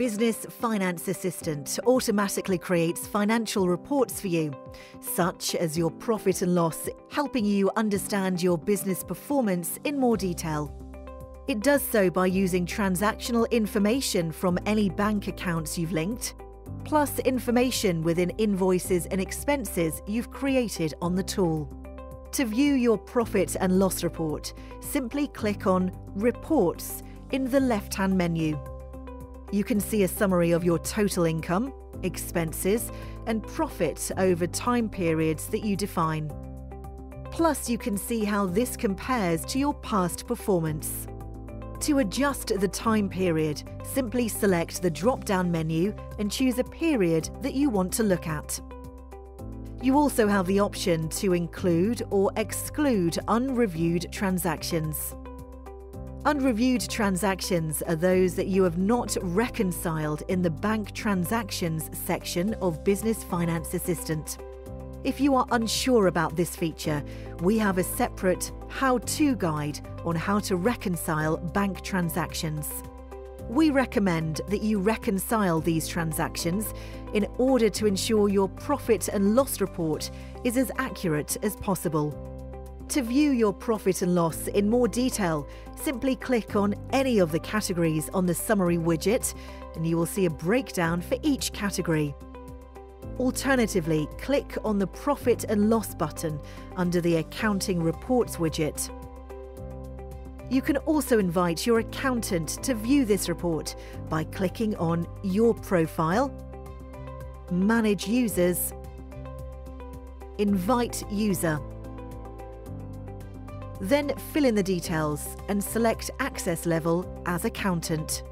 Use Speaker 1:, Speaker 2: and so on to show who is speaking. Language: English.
Speaker 1: Business Finance Assistant automatically creates financial reports for you, such as your profit and loss, helping you understand your business performance in more detail. It does so by using transactional information from any bank accounts you've linked, plus information within invoices and expenses you've created on the tool. To view your profit and loss report, simply click on Reports in the left-hand menu. You can see a summary of your total income, expenses, and profit over time periods that you define. Plus, you can see how this compares to your past performance. To adjust the time period, simply select the drop-down menu and choose a period that you want to look at. You also have the option to include or exclude unreviewed transactions. Unreviewed transactions are those that you have not reconciled in the Bank Transactions section of Business Finance Assistant. If you are unsure about this feature, we have a separate how to guide on how to reconcile bank transactions. We recommend that you reconcile these transactions in order to ensure your profit and loss report is as accurate as possible. To view your profit and loss in more detail, simply click on any of the categories on the summary widget and you will see a breakdown for each category. Alternatively, click on the Profit and Loss button under the Accounting Reports widget. You can also invite your accountant to view this report by clicking on Your Profile, Manage Users, Invite User. Then fill in the details and select access level as accountant.